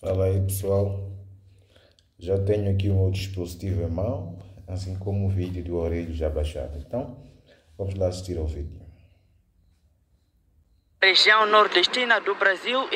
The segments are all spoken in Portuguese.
Fala aí pessoal, já tenho aqui o meu dispositivo em mão, assim como o vídeo do Aurélio já baixado. Então, vamos lá assistir ao vídeo. Região nordestina do Brasil.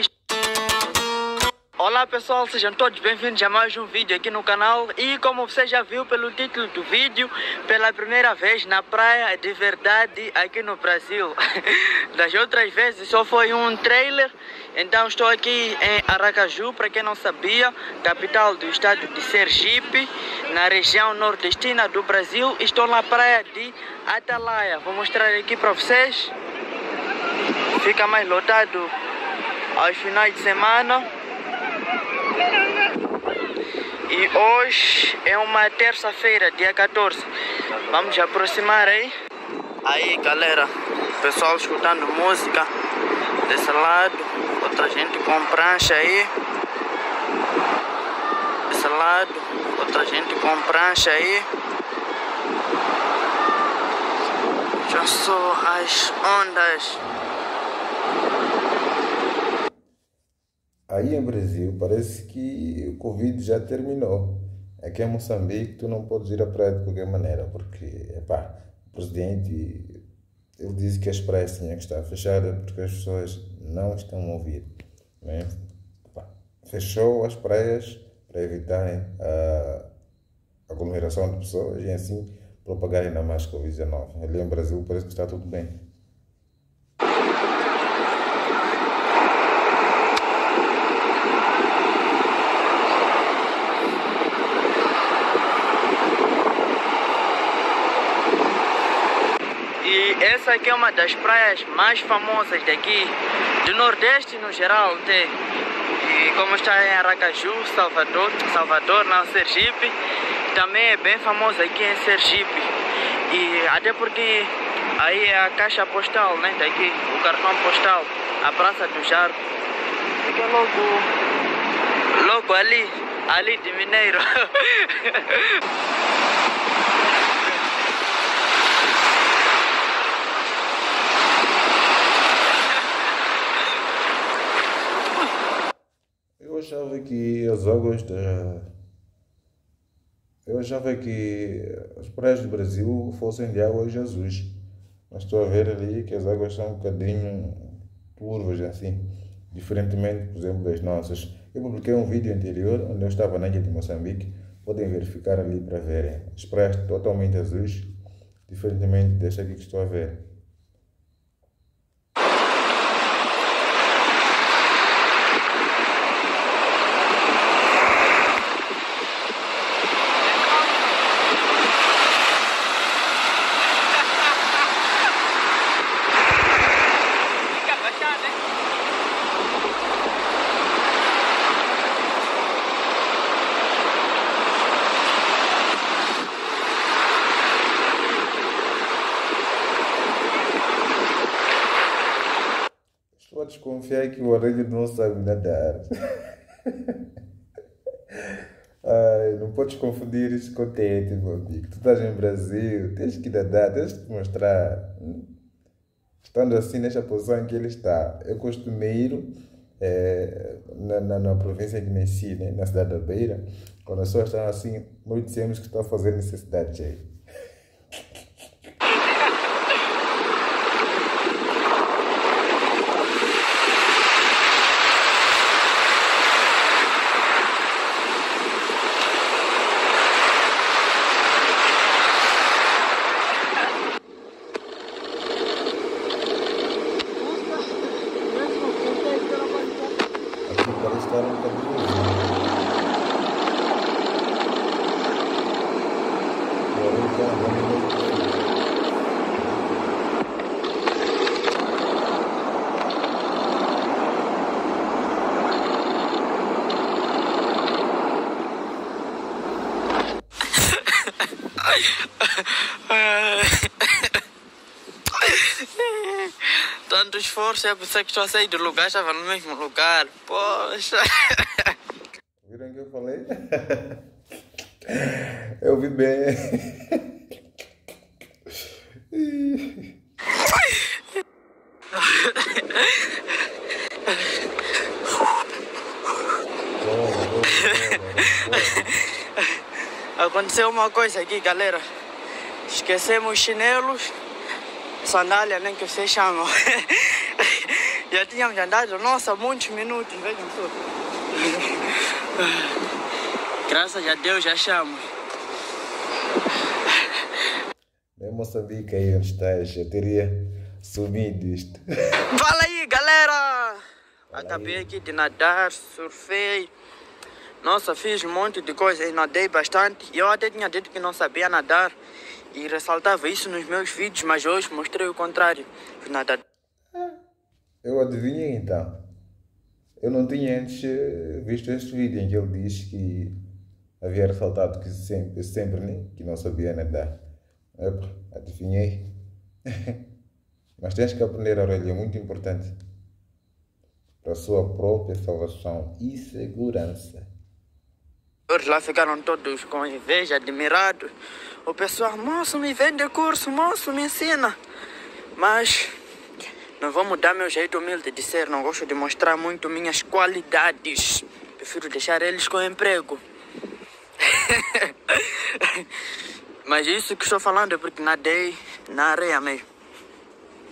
Olá pessoal, sejam todos bem-vindos a mais um vídeo aqui no canal e como você já viu pelo título do vídeo, pela primeira vez na praia de verdade aqui no Brasil. Das outras vezes só foi um trailer, então estou aqui em Aracaju, para quem não sabia, capital do estado de Sergipe, na região nordestina do Brasil. Estou na praia de Atalaia, vou mostrar aqui para vocês. Fica mais lotado aos finais de semana. E hoje é uma terça-feira, dia 14. Vamos aproximar aí. Aí, galera, pessoal escutando música desse lado, outra gente com prancha aí. Desse lado, outra gente com prancha aí. Já são as ondas. Aí em Brasil parece que o Covid já terminou. Aqui em Moçambique tu não podes ir à praia de qualquer maneira, porque epá, o presidente ele disse que as praias tinham que estar fechadas porque as pessoas não estão a ouvir. Né? Epá, fechou as praias para evitarem a aglomeração de pessoas e assim propagarem ainda mais Covid-19. Ali em Brasil parece que está tudo bem. Essa aqui é uma das praias mais famosas daqui, do Nordeste no geral, tem. E como está em Aracaju, Salvador, Salvador, não, Sergipe, também é bem famosa aqui em Sergipe. E até porque aí é a caixa postal, né, daqui, o cartão postal, a Praça do Jarco. Fica logo, logo ali, ali de Mineiro. achava que as águas da. Eu achava que as praias do Brasil fossem de águas azuis. Mas estou a ver ali que as águas são um bocadinho turvas, assim. Diferentemente, por exemplo, das nossas. Eu publiquei um vídeo anterior onde eu estava na ilha de Moçambique. Podem verificar ali para verem. As praias totalmente azuis, diferentemente desta aqui que estou a ver. Desconfiar que o Aurélio não sabe nadar. Ai, não podes confundir isso com tete, meu amigo. Tu estás em Brasil, tens que nadar, tens que mostrar. Estando assim nesta posição em que ele está, é costumeiro é, na, na, na, província que nasci, né, na cidade da Beira, quando as pessoas estão assim, nós dizemos que estão a fazer necessidade aí. Aqui parece estar um bocadinho O Aurélio está andando no Tanto esforço, eu pensei que estou a sair do lugar, estava no mesmo lugar. Poxa. Viram o que eu falei? Eu vi bem. Aconteceu uma coisa aqui, galera. Esquecemos chinelos, sandália, nem que vocês chamam. Já tínhamos andado, nossa, muitos minutos, vejam só. Graças a Deus já chamamos. Nem Moçambique aí onde estás, eu teria subido isto. Fala aí, galera! Acabei aqui de nadar, surfei. Nossa, fiz um monte de coisas, nadei bastante. Eu até tinha dito que não sabia nadar e ressaltava isso nos meus vídeos, mas hoje mostrei o contrário. Fui nadar. Eu adivinhei então. Eu não tinha antes eh, visto este vídeo em que ele diz que havia ressaltado que sempre, sempre né, que não sabia nadar. Epa, adivinhei. Mas tens que aprender, Aurélia, é muito importante. Para a sua própria salvação e segurança. Eles lá ficaram todos com inveja, admirados. O pessoal, moço, me vende curso, moço, me ensina. Mas não vou mudar meu jeito humilde de ser, não gosto de mostrar muito minhas qualidades. Prefiro deixar eles com emprego. Mas isso que estou falando é porque nadei na areia mesmo.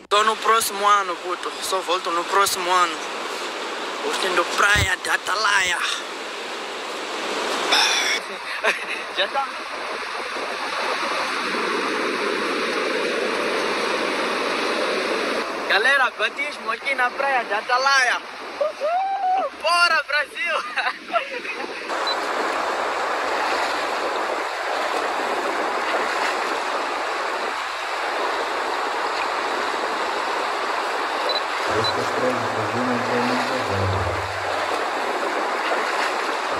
Estou no próximo ano, puto. Só volto no próximo ano. Curtindo praia de Atalaia. Já tá. Galera, batismo aqui na praia de Atalaia. Bora, Brasil! Parece que as praias do Brasil não tem muita gente.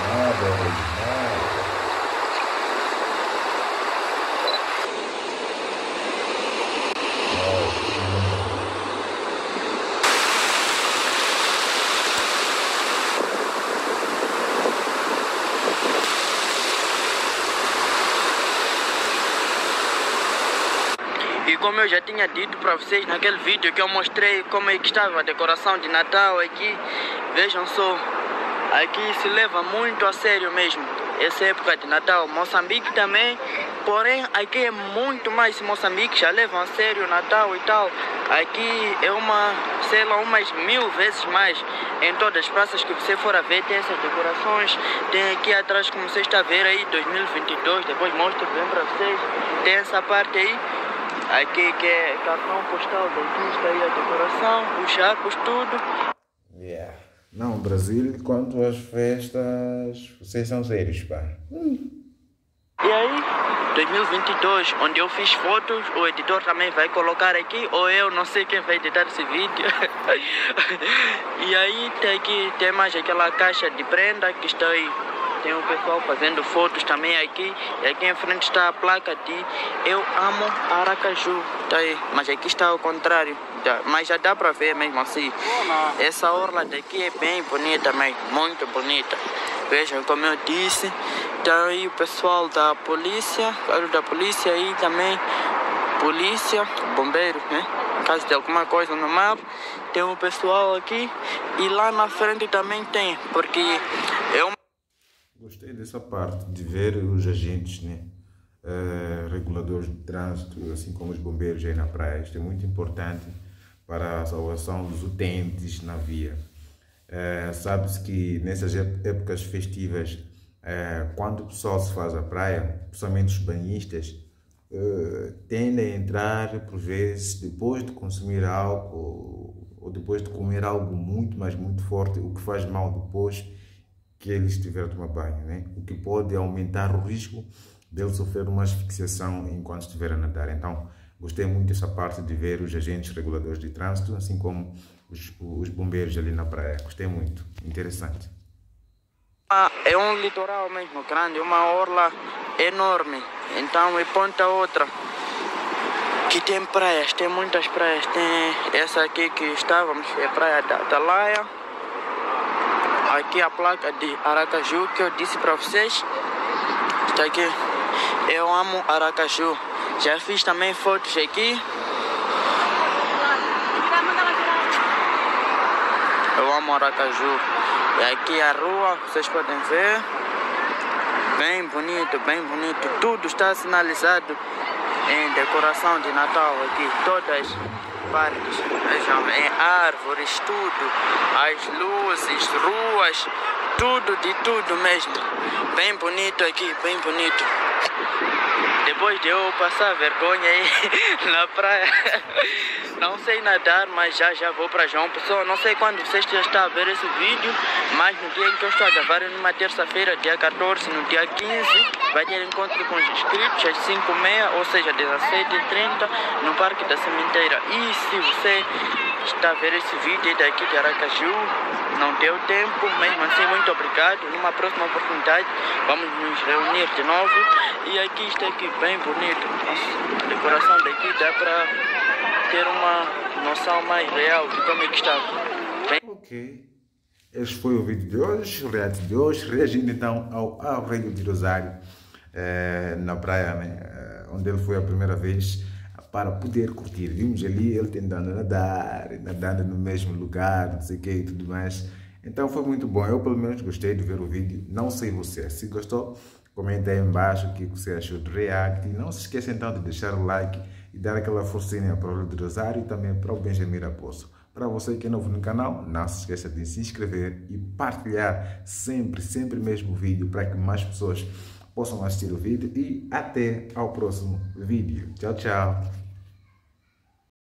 Nada, nada. Como eu já tinha dito para vocês naquele vídeo que eu mostrei como é que estava a decoração de Natal aqui, vejam só, aqui se leva muito a sério mesmo essa época de Natal. Moçambique também, porém aqui é muito mais Moçambique, já levam a sério Natal e tal. Aqui é uma, sei lá, umas mil vezes mais. Em todas as praças que você for a ver, tem essas decorações. Tem aqui atrás, como você está a ver aí, 2022, depois mostro bem para vocês. Tem essa parte aí. Aqui que é cartão postal está aí a decoração, os chapos, tudo. Yeah. Não, Brasil, quanto às festas, vocês são sérios, pá. E aí, 2022, onde eu fiz fotos, o editor também vai colocar aqui, ou eu, não sei quem vai editar esse vídeo. e aí tem aqui, tem mais aquela caixa de prenda que está aí. Tem o pessoal fazendo fotos também aqui. E aqui em frente está a placa de Eu Amo Aracaju. Tá aí. Mas aqui está ao contrário. Mas já dá para ver mesmo assim. Essa orla daqui é bem bonita mesmo. Muito bonita. Vejam como eu disse. Tá aí o pessoal da polícia. Da polícia aí também. Polícia, bombeiro, né? Caso de alguma coisa no mar. Tem o pessoal aqui. E lá na frente também tem. Porque é uma Gostei dessa parte de ver os agentes, né? eh, reguladores de trânsito, assim como os bombeiros aí na praia. Isto é muito importante para a salvação dos utentes na via. Eh, Sabe-se que nessas ép- épocas festivas, eh, quando o pessoal se faz à praia, principalmente os banhistas, tendem a entrar, por vezes, depois de consumir álcool ou depois de comer algo muito, mas muito forte, o que faz mal depois que ele estiver a tomar banho, né? o que pode aumentar o risco dele sofrer uma asfixiação enquanto estiver a nadar. Então, gostei muito dessa parte de ver os agentes reguladores de trânsito, assim como os, os bombeiros ali na praia. Gostei muito, interessante. Ah, É um litoral mesmo grande, uma orla enorme. Então, e ponta outra. Que tem praias, tem muitas praias. Tem essa aqui que estávamos, é a praia da Atalaia. Aqui a placa de Aracaju que eu disse para vocês. Está aqui. Eu amo Aracaju. Já fiz também fotos aqui. Eu amo Aracaju. E aqui a rua, vocês podem ver. Bem bonito, bem bonito. Tudo está sinalizado em decoração de Natal aqui. Todas Vejam, em árvores, tudo. As luzes, ruas, tudo de tudo mesmo. Bem bonito aqui, bem bonito. Depois de eu passar vergonha aí na praia, não sei nadar, mas já já vou para João Pessoa. Não sei quando vocês já estão a ver esse vídeo, mas no dia em que eu estou a gravar, numa terça-feira, dia 14, no dia 15, vai ter encontro com os inscritos às 5h30, ou seja, 17h30, no Parque da Sementeira. E se você está ver esse vídeo daqui de Aracaju, não deu tempo, mesmo assim, muito obrigado. Numa próxima oportunidade, vamos nos reunir de novo. E aqui está aqui bem bonito. Nossa, a decoração daqui dá para ter uma noção mais real de como é que está. Bem... Ok. Este foi o vídeo de hoje, o reato de hoje, reagindo então ao arreio de Rosário, eh, na praia, né? Eh, onde ele foi a primeira vez para poder curtir. Vimos ali ele tentando nadar, nadando no mesmo lugar, não sei o que e tudo mais. Então foi muito bom. Eu pelo menos gostei de ver o vídeo. Não sei você. Se gostou, comenta aí embaixo o que você achou do react. E não se esqueça então de deixar o like e dar aquela forcinha para o Rosário e também para o Benjamin Raposo. Para você que é novo no canal, não se esqueça de se inscrever e partilhar sempre, sempre mesmo o vídeo para que mais pessoas possam assistir o vídeo e até ao próximo vídeo. Tchau, tchau.